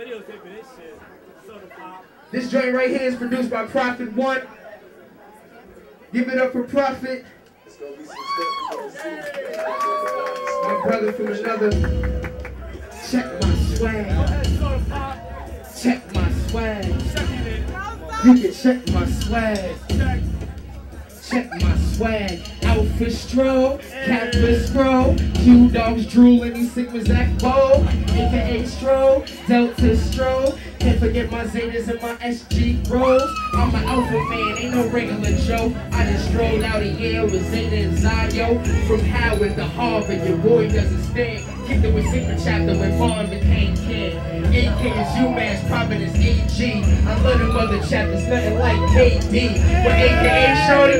videotaping this shit. Soda pop. This joint right here is produced by Prophet One. Give it up for Prophet. It's gonna be some stuff you're gonna see. My brother from another. Check my swag. That soda pop. Check my swag. You can check my swag. Check. Check my swag. Outfit stroll, Kappa scroll, Q dogs drooling, these sigmas act bold. AKA stroll, Delta stroll. Can't forget my Zetas and my SG bros. I'm an alpha man, ain't no regular Joe. I just strolled out of year with Zeta and Zayo. From Howard to Harvard, your boy doesn't stand. Kicked it with Sigma chapter when Vaughn became king. AK is UMass, Providence AG. I love them other chapters, nothing like KD. But AKA Shorty,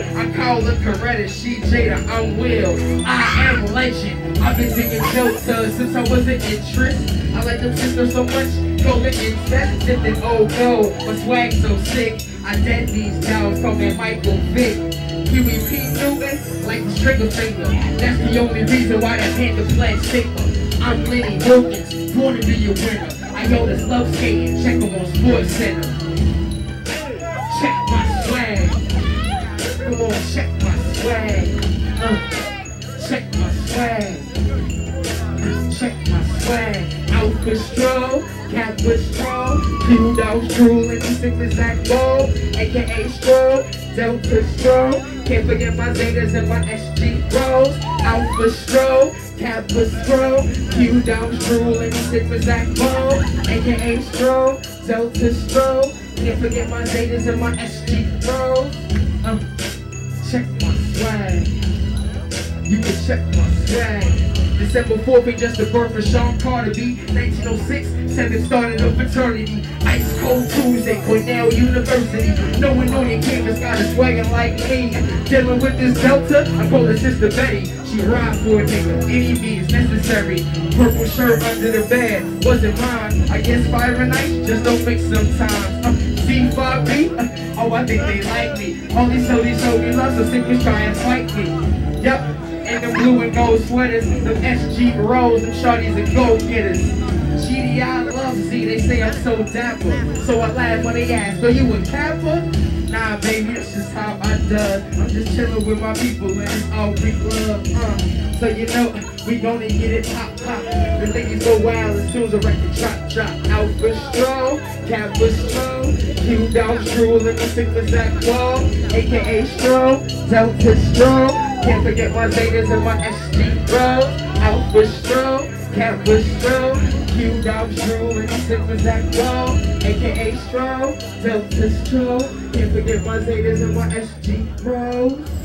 Call her Coretta. She Jada, I'm Will. I am legend. I've been digging Delta since I was an interest. I like them sisters so much, go get incest. Dipping oh no, my swag so sick. I dead these dogs, me Michael Vick. Huey P. Newton, like the trigger finger. That's the only reason why that panda pledge stigma. I'm Lenny Wilkens, born to be a winner. I know this love skating, check them on Sports Center. Come on, check my swag. Uh, check my swag. Check my swag. Alpha stroll, Kappa stroll, Q dogs drooling, sickness act bold, aka stroll, Delta stroll. Can't forget my Zetas and my SG bros. Alpha stroll, Kappa stroll, Q dogs drooling, sickness act bold, aka stroll, Delta stroll. Can't forget my Zetas and my SG bros. Uh, check my swag. You can check my swag. December 4th ain't just the birth of Sean Carter B. 1906, seven started a fraternity. Ice cold Tuesday, Cornell University. No one on your campus got a swagger like me. Dealing with this Delta, I call her Sister Betty. She ride for a nigga, any means necessary. Purple shirt under the bed, wasn't mine. I guess fire and ice just don't mix sometimes. Uh, C5B, uh, oh I think they like me. All these hoodies show me love, so sick was try and fight me. Yep, and the blue and gold sweaters, them SG bros, them shorties and go getters. GDI love Z, they say I'm so dapper. So I laugh when they ask, are you a capper? Nah, baby, that's just how I does. I'm just chilling with my people and it's all big love. Uh. So you know, we gonna get it pop pop. The ladies go wild as soon as I record drop drop. Alpha stroll, Kappa stroll, Q down stroll, and the sickness act wall. AKA stroll, Delta stroll. Can't forget my Zetas and my SG bros. Alpha stroll, Kappa stroll, Q down stroll, and the sickness that wall. AKA stroll, Delta stroll. Can't forget my Zetas and my SG bros.